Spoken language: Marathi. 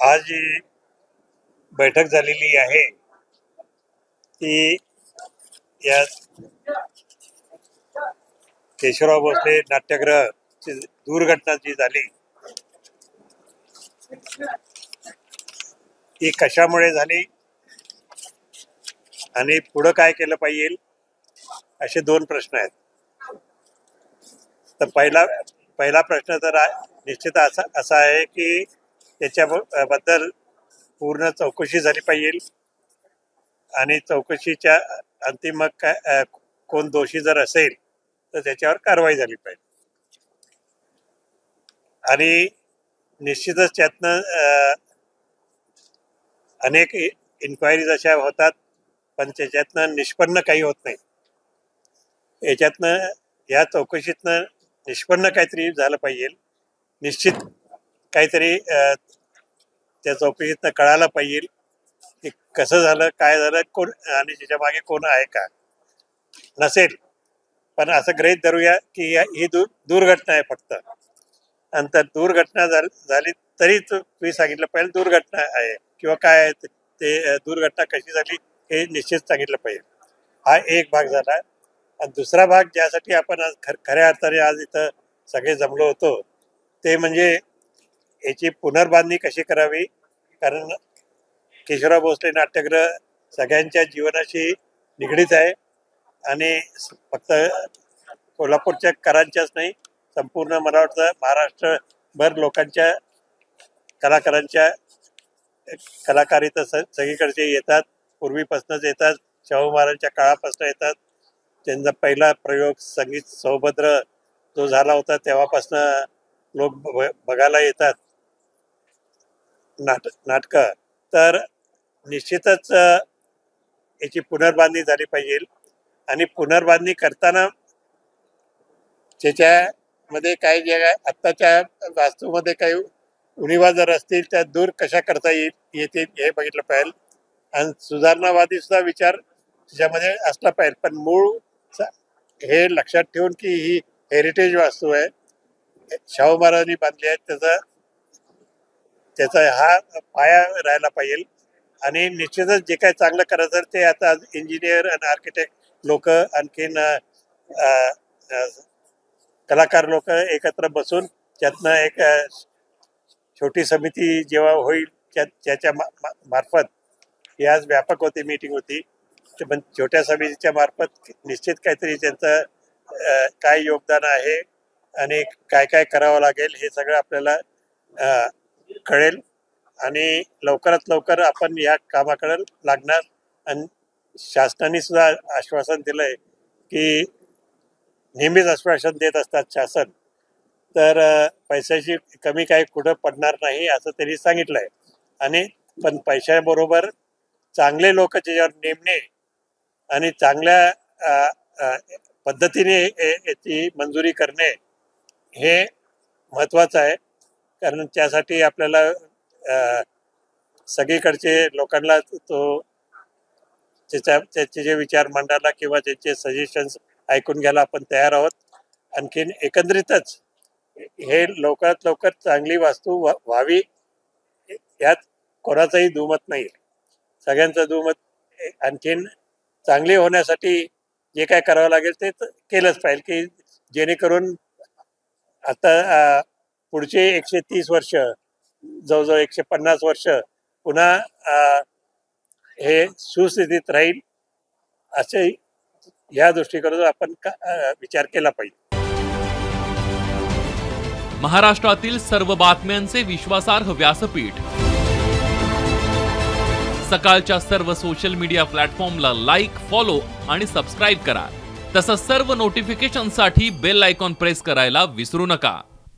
आज जी बैठक झालेली आहे ती या केशवराव भोसले नाट्यग्रह दुर्घटना जी झाली ती कशामुळे झाली आणि पुढं काय केलं पाहिजे असे दोन प्रश्न आहेत. तर पहिला पहिला प्रश्न तर निश्चित असा असा आहे की त्याच्याबद्दल पूर्ण चौकशी झाली पाहिजे. आणि चौकशीच्या अंतिम मग काय कोण दोषी जर असेल तर त्याच्यावर कारवाई झाली पाहिजे. आणि निश्चितच त्यातनं अनेक इन्क्वायरीज अशा होतात पण त्याच्यातनं निष्पन्न काही होत नाही. याच्यातनं या चौकशीतनं निष्पन्न काहीतरी झालं पाहिजे. निश्चित काहीतरी त्याचा त्या चौकशीतनं कळायला पाहिजे की कसं झालं काय झालं कोण आणि त्याच्यामागे कोण आहे का? नसेल. पण असं गृहीत धरूया की या- ही दु दुर्घटना आहे फक्त. आणि तर दुर्घटना झाली तरी तुम्ही सांगितलं पाहिजे दुर्घटना आहे किंवा काय आहे ते- दुर्घटना कशी झाली हे निश्चित सांगितलं पाहिजे. हा एक भाग झाला. आणि दुसरा भाग ज्यासाठी आपण आज खर खऱ्या अर्थाने आज इथं सगळे जमलो होतो ते म्हणजे याची पुनर्बांधणी कशी करावी? कारण केशवराव भोसले नाट्यग्रह सगळ्यांच्या जीवनाशी निगडीत आहे आणि फक्त कोल्हापूरच्या करांच्याच नाही संपूर्ण मला वाटतं महाराष्ट्रभर लोकांच्या कलाकारांच्या कलाकार इथं स सगळीकडचे येतात पूर्वीपासूनच येतात शाहू महाराजांच्या काळापासून येतात. त्यांचा पहिला प्रयोग संगीत सौभद्र जो झाला होता तेव्हापासनं लोक बघायला येतात. नाट नाटकं. तर निश्चितच याची पुनर्बांधणी झाली पाहिजे. आणि पुनर्बांधणी करताना त्याच्यामध्ये काही जे आत्ताच्या वास्तूमध्ये काही उणीवा जर असतील त्या दूर कशा करता येईल येतील हे बघितलं पाहिजे. आणि सुधारणावादी सुद्धा विचार त्याच्यामध्ये असला पाहिजे. पण मूळ हे लक्षात ठेवून की ही हेरिटेज वास्तू आहे. शाहू महाराजांनी बांधली आहे. त्याचा त्याचा हा पाया राहायला पाहिजे. आणि निश्चितच जे काही चांगलं करायचं ते आता इंजिनियर आणि आर्किटेक्ट लोक आणखीन कलाकार लोक एकत्र बसून त्यातनं एक छोटी समिती जेव्हा होईल त्याच्या मार्फत ही आज व्यापक होती मीटिंग होती. पण छोट्या समितीच्या मार्फत निश्चित काहीतरी त्यांचं काय योगदान आहे आणि काय काय करावं लागेल हे सगळं आपल्याला कळेल आणि लवकरात लवकर आपण या कामाकडे लागणार. आणि शासनाने सुद्धा आश्वासन दिलंय की नेहमीच आश्वासन देत असतात शासन. तर पैशाची कमी काही कुठं पडणार नाही असं त्यांनी सांगितलंय. आणि पण पैशाबरोबर चांगले लोक त्याच्यावर नेमणे आणि चांगल्या पद्धतीने याची मंजुरी करणे हे महत्वाचं आहे. कारण त्यासाठी आपल्याला सगळीकडचे लोकांना तो त्याच्या त्याचे जे विचार मांडायला किंवा त्याचे सजेशन्स ऐकून घ्यायला आपण तयार आहोत. आणखीन एकंदरीतच हे लवकरात लवकर चांगली वास्तू व्हा- व्हावी यात कोणाचंही दुमत नाही सगळ्यांचं दुमत आणखीन चांगली होण्यासाठी जे काय करावं लागेल ते केलंच पाहिजे की जेणेकरून आता पुढचे एकशे तीस वर्ष जवळजवळ एकशे पन्नास वर्ष पुन्हा हे सुस्थितीत राहील असे या दृष्टीकडून आपण विचार केला पाहिजे. महाराष्ट्रातील सर्व बातम्यांचे विश्वासार्ह व्यासपीठ. सकाळच्या सर्व सोशल मीडिया प्लॅटफॉर्मला लाईक फॉलो आणि सबस्क्राईब करा. तसंच सर्व नोटिफिकेशनसाठी बेल आयकॉन प्रेस करायला विसरू नका.